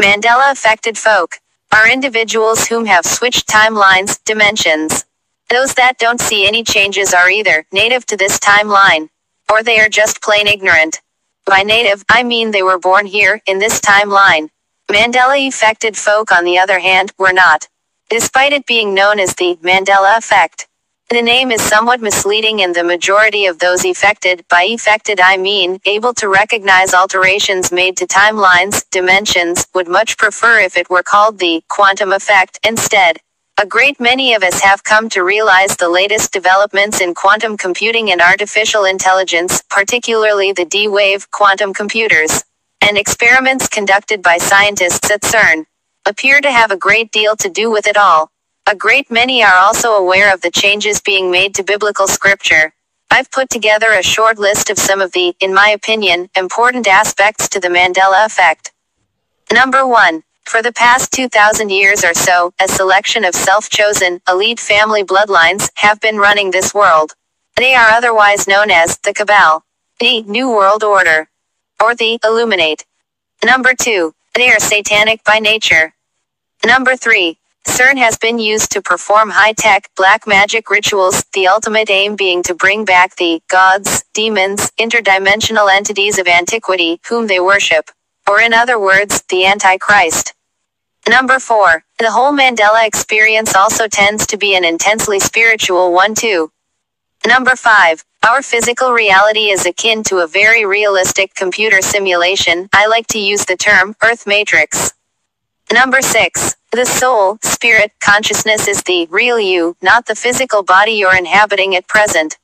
Mandela affected folk are individuals whom have switched timelines, dimensions. Those that don't see any changes are either native to this timeline, or they are just plain ignorant. By native, I mean they were born here, in this timeline. Mandela affected folk, on the other hand, were not. Despite it being known as the Mandela effect. The name is somewhat misleading and the majority of those affected, by affected I mean, able to recognize alterations made to timelines, dimensions, would much prefer if it were called the quantum effect instead. A great many of us have come to realize the latest developments in quantum computing and artificial intelligence, particularly the D-wave quantum computers, and experiments conducted by scientists at CERN, appear to have a great deal to do with it all. A great many are also aware of the changes being made to biblical scripture. I've put together a short list of some of the, in my opinion, important aspects to the Mandela effect. Number 1. For the past 2,000 years or so, a selection of self chosen, elite family bloodlines have been running this world. They are otherwise known as the Cabal, the New World Order, or the Illuminati. Number 2. They are satanic by nature. Number 3. CERN has been used to perform high-tech, black magic rituals, the ultimate aim being to bring back the gods, demons, interdimensional entities of antiquity, whom they worship. Or in other words, the Antichrist. Number 4. The whole Mandela experience also tends to be an intensely spiritual one too. Number 5. Our physical reality is akin to a very realistic computer simulation. I like to use the term Earth Matrix. Number 6. The soul, spirit, consciousness is the real you, not the physical body you're inhabiting at present.